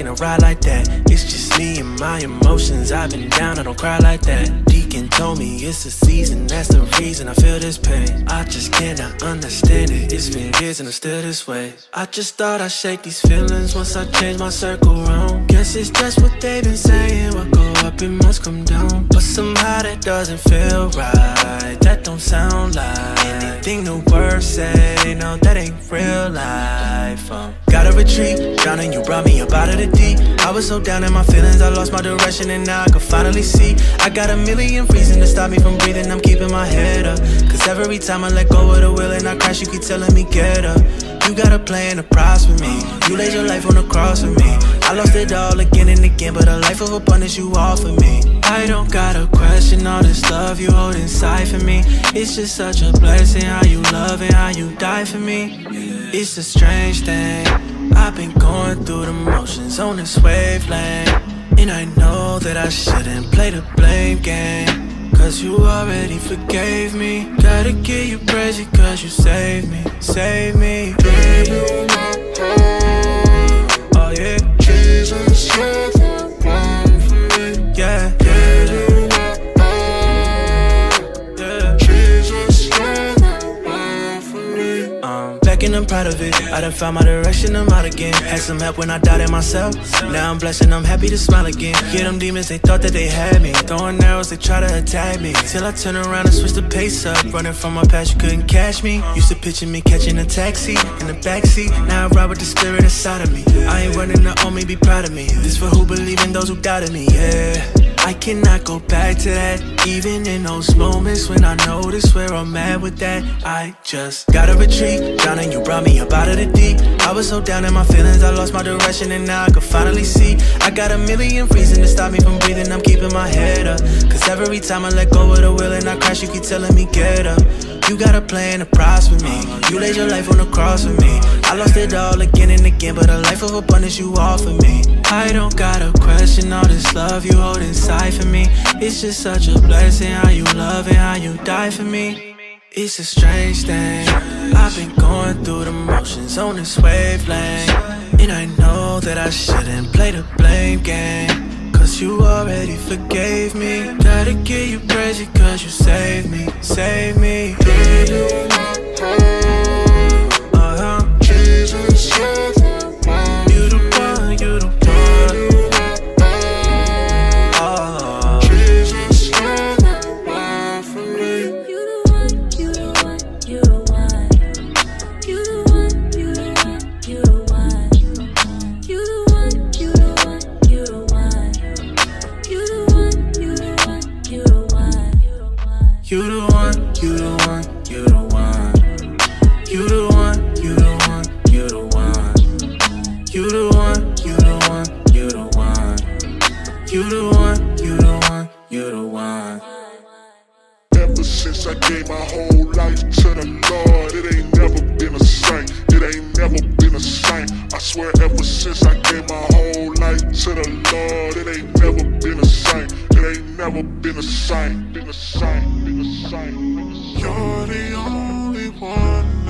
and I ride like that. It's just me and my emotions. I've been down, I don't cry like that. Deacon told me it's a season, that's the reason I feel this pain. I just cannot understand it. It's been years and I'm still this way. I just thought I'd shake these feelings once I change my circle round. Guess it's just what they've been saying. What go up, it must come down. But somehow that doesn't feel right. That don't sound like anything the words say. No, that ain't real life. Um, gotta retreat, drowning. You brought me up out of the deep. I was so down in my feelings, I lost my direction, and now I can finally see. I got a million reasons to stop me from breathing. I'm keeping my head up. Cause every time I let go of the wheel and I crash, you keep telling me get up. You got a plan a to prosper me. You laid your life on the cross for me. I lost it all again and again, but a life of abundance you offer me. I don't gotta question all this love you hold inside for me. It's just such a blessing how you love and how you die for me. It's a strange thing. I've been going through the motions on this wavelength. And I know that I shouldn't play the blame game. Cause you already forgave me. Gotta give you praise cause you saved me, saved me. Proud of it. I done found my direction, I'm out again. Had some help when I doubted myself. Now I'm blessed and I'm happy to smile again. Yeah, them demons, they thought that they had me. Throwing arrows, they try to attack me. Till I turn around and switch the pace up. Running from my past, you couldn't catch me. Used to picture me catching a taxi in the backseat. Now I ride with the spirit inside of me. I ain't running to me, be proud of me. This for who believe in those who doubted me, yeah. I cannot go back to that. Even in those moments when I notice where I'm at with that, I just gotta retreat. Drowning, you brought me up out of the deep. I was so down in my feelings, I lost my direction, and now I can finally see. I got a million reasons to stop me from breathing. I'm keeping my head up. Cause every time I let go of the wheel and I crash, you keep telling me get up. You got a plan to prosper me. You laid your life on the cross for me. I lost it all again and again, but a life of abundance you offer me. I don't gotta question all this love you hold inside for me. It's just such a blessing how you love and how you die for me. It's a strange thing. I've been going through the motions on this wavelength. And I know that I shouldn't play the blame game. Cause you already forgave me. Gotta give you praise cause you saved me, saved me. You the one, you the one, you the one. Ever since I gave my whole life to the Lord, it ain't never been a saint. It ain't never been a saint. I swear, ever since I gave my whole life to the Lord, it ain't never been a saint. It ain't never been a saint. Been a saint. Been a saint. Been a saint. You're the only one